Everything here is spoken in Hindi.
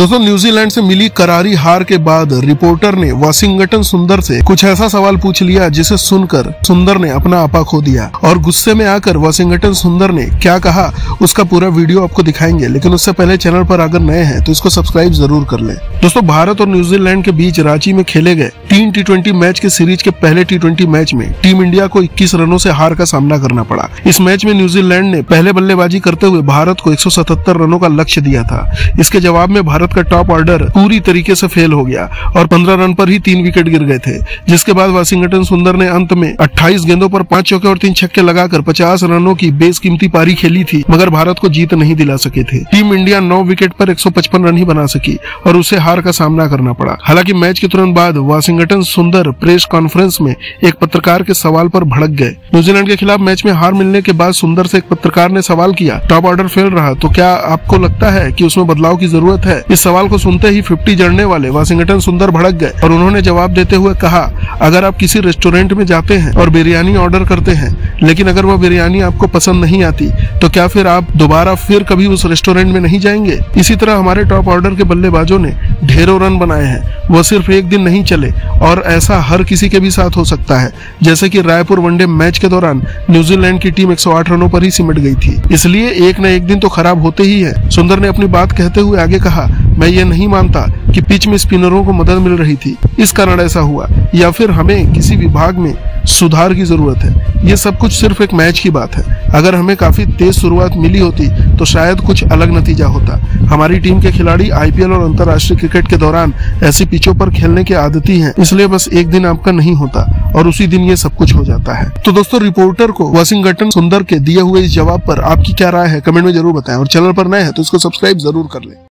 दोस्तों, न्यूजीलैंड से मिली करारी हार के बाद रिपोर्टर ने वाशिंगटन सुंदर से कुछ ऐसा सवाल पूछ लिया जिसे सुनकर सुंदर ने अपना आपा खो दिया। और गुस्से में आकर वाशिंगटन सुंदर ने क्या कहा, उसका पूरा वीडियो आपको दिखाएँगे, लेकिन उससे पहले चैनल पर अगर नए हैं तो इसको सब्सक्राइब ज़रूर कर ले। दोस्तों, भारत और न्यूजीलैंड के बीच रांची में खेले गए तीन टी मैच के सीरीज़ के पहले टी मैच में टीम इंडिया को इक्कीस रनों ऐसी हार का सामना करना पड़ा। इस मैच में न्यूजीलैंड ने पहले बल्लेबाजी करते हुए भारत को एक सौ सतहत्तर रनों का लक्ष्य दिया था। इसके जवाब में भारत का टॉप ऑर्डर पूरी तरीके से फेल हो गया और 15 रन पर ही तीन विकेट गिर गए थे, जिसके बाद वाशिंगटन सुंदर ने अंत में 28 गेंदों पर पाँच चौके और तीन छक्के लगाकर 50 रनों की बेसकीमती पारी खेली थी, मगर भारत को जीत नहीं दिला सके थे। टीम इंडिया नौ विकेट पर 155 रन ही बना सकी और उसे हार का सामना करना पड़ा। हालाँकि मैच के तुरंत बाद वाशिंगटन सुंदर प्रेस कॉन्फ्रेंस में एक पत्रकार के सवाल पर भड़क गए। न्यूजीलैंड के खिलाफ मैच में हार मिलने के बाद सुंदर से एक पत्रकार ने सवाल किया टॉप ऑर्डर फेल रहा तो क्या आपको लगता है कि उसमें बदलाव की ज़रूरत है? इस सवाल को सुनते ही फिफ्टी जड़ने वाले वाशिंगटन सुंदर भड़क गए और उन्होंने जवाब देते हुए कहा, अगर आप किसी रेस्टोरेंट में जाते हैं और बिरयानी ऑर्डर करते हैं, लेकिन अगर वह बिरयानी आपको पसंद नहीं आती तो क्या फिर आप दोबारा फिर कभी उस रेस्टोरेंट में नहीं जाएँगे? इसी तरह हमारे टॉप ऑर्डर के बल्लेबाजों ने ढेरों रन बनाए हैं। वह सिर्फ़ एक दिन नहीं चले, और ऐसा हर किसी के भी साथ हो सकता है। जैसे कि रायपुर वनडे मैच के दौरान न्यूजीलैंड की टीम 108 रनों पर ही सिमट गई थी। इसलिए एक न एक दिन तो खराब होते ही है। सुंदर ने अपनी बात कहते हुए आगे कहा, मैं ये नहीं मानता कि पिच में स्पिनरों को मदद मिल रही थी। इस कारण ऐसा हुआ, या फिर हमें किसी विभाग में सुधार की ज़रूरत है। ये सब कुछ सिर्फ़ एक मैच की बात है। अगर हमें काफ़ी तेज शुरुआत मिली होती तो शायद कुछ अलग नतीजा होता। हमारी टीम के खिलाड़ी आईपीएल और अंतर्राष्ट्रीय क्रिकेट के दौरान ऐसी पिचों पर खेलने के आदती हैं, इसलिए बस एक दिन आपका नहीं होता, और उसी दिन ये सब कुछ हो जाता है। तो दोस्तों, रिपोर्टर को वाशिंगटन सुंदर के दिए हुए इस जवाब पर आपकी क्या राय है? कमेंट में ज़रूर बताएँ, और चैनल पर नए हैं तो इसको सब्सक्राइब ज़रूर कर ले।